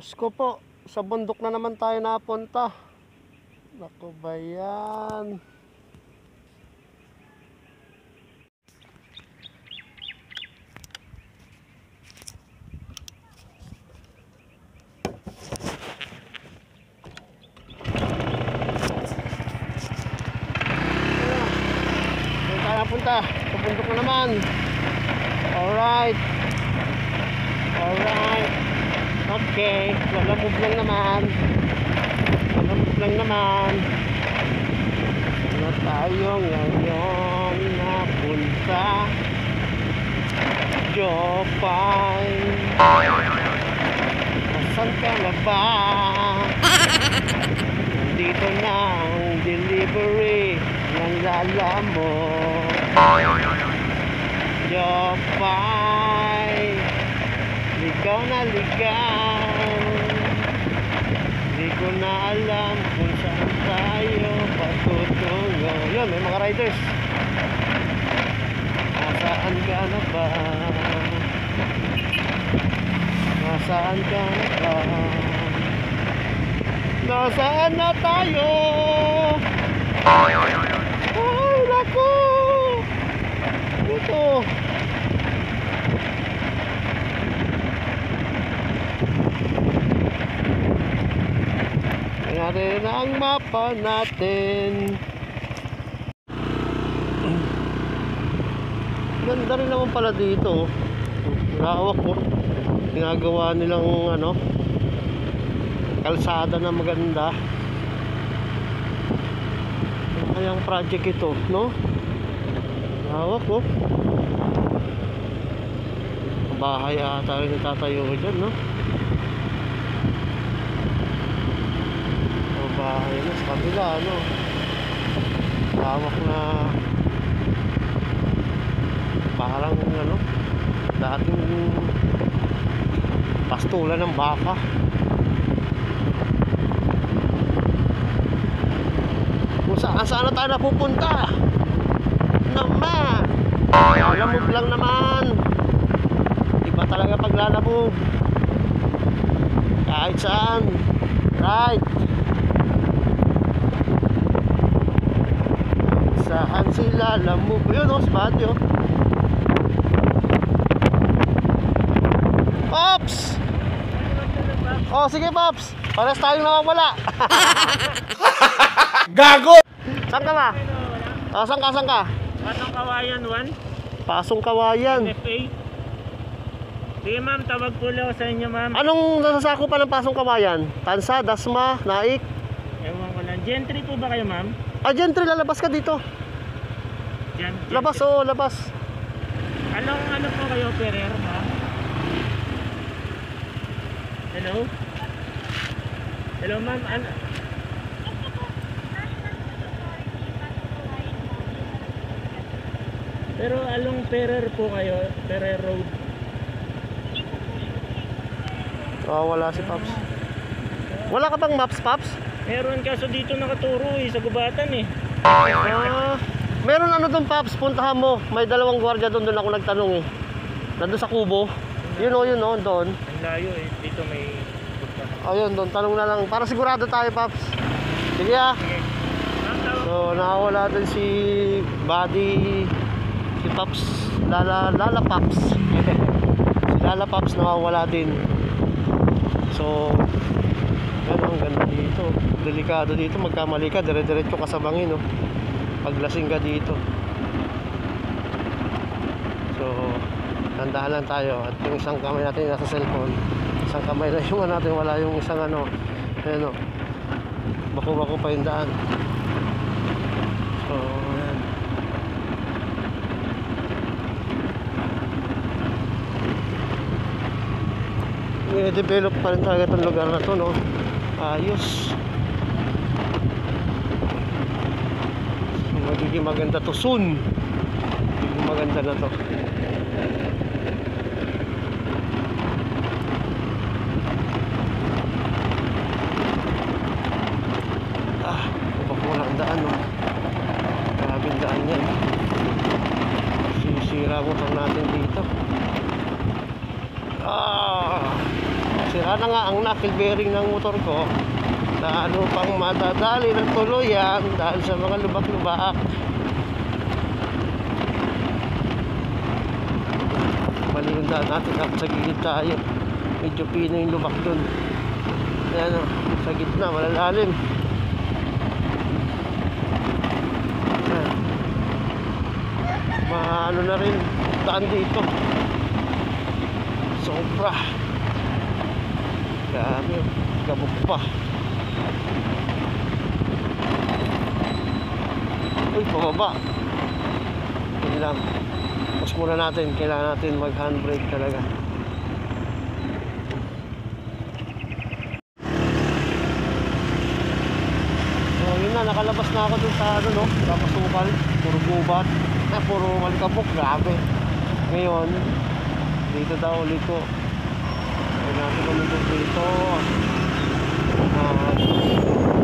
Diyos ko po, sa bundok na naman tayo napunta. Naku ba yan? Napunta? Sa bundok na naman. Alright. Okay. Lalamove lang naman. Lalamove lang naman. Na tayo ngayon napunta. Jopay. Nasaan ka na ba? Nandito na ang delivery ng lala mo. Jopay. Ligaw na ligaw Di ko na alam kung saan tayo patutungo Yun, may mga riders Nasaan ka na ba? Nasaan ka na ba? Nasaan na tayo? Ay, naku! Ito Kaya rin ang mapa natin. Ganda rin naman pala dito. Lawak mo. Ginagawa nilang ano, kalsada na maganda. Kayang project ito, no? Lawak mo. Bahay ata rin tatayo dyan, no? Bahay na sa kabila, ano? Lawak na parang ano dating pastula ng baka. Kung saan saan na tayo napupunta? Naman! Lamog lang naman! Iba talaga paglalabog? Kahit saan! Right saan sila lamog yun o si Buddy oh Pops! Oh, sige Pops. Pares tayong nawawala. Gago! Saan ka ba? Ah, saan ka, saan ka? Pasong Kawayan 1, Pasong kawayan. FA. Sige ma'am, tawag po lang sa inyo ma'am. Anong nasasako pa ng pasong kawayan? Tansa, Dasma, Naik? Ewan ko lang. Gentry po ba kayo ma'am? Ah, Gentry, lalabas ka dito. Gen Labas, oo, labas. Anong ano po kayo, Ferrer ma'am? Hello? Hello ma'am, ano? Pero along Ferrer po kayo, Ferrer Road. Ah, wala si Pops. Wala ka bang maps, Pops? Meron kaso dito nakaturo eh, sa gubatan eh. Ah, meron ano doon, Pops. Puntahan mo. May dalawang gwardiya doon, doon ako nagtanong eh. Nandun sa kubo. Yun o, yun o, doon. Ang layo eh, dito may punta. Ayun, doon. Tanong na lang. Para sigurado tayo, Pops. Sige ah. So, nakawala din si Buddy, si Pops, Lala, Lala Pops. si Lala Pops nakawala din. So, yan ang ganda dito. Delikado dito, magkamali ka, dire-diretso ka sa bangin, no? Paglasing ka dito. So, tandaan lang tayo. At yung isang kamay natin nasa cellphone, isang kamay na yung ano natin, wala yung isang ano, ano, bako-bako pa yung daan. So, ayan. I-develop pa rin talaga itong lugar na to, no? Ayos. So, magiging maganda to soon. Magiging maganda na to. Ah, mapapula ang daan, no? Grabing daan yan. Sisira motor natin dito. Ah! Sira na nga ang knuckle bearing ng motor ko lalo pang madadali ng tuluyan dahil sa mga lubak-lubak. Mali yung daan natin at sa gilid tayo. Medyo pino yung lubak dun. Yan o sa gitna malalalim. Yan maano na rin daan dito. Sobra. Grabe gabog pa uy pababa. Yun lang. Pause muna natin. Kailangan natin mag handbrake talaga. So yun na, nakalabas na ako dun sa ano no, kapasukal, puro gubat, eh, puro malikabok, grabe. Ngayon, dito daw ulit ko. Huwag natin kami ます。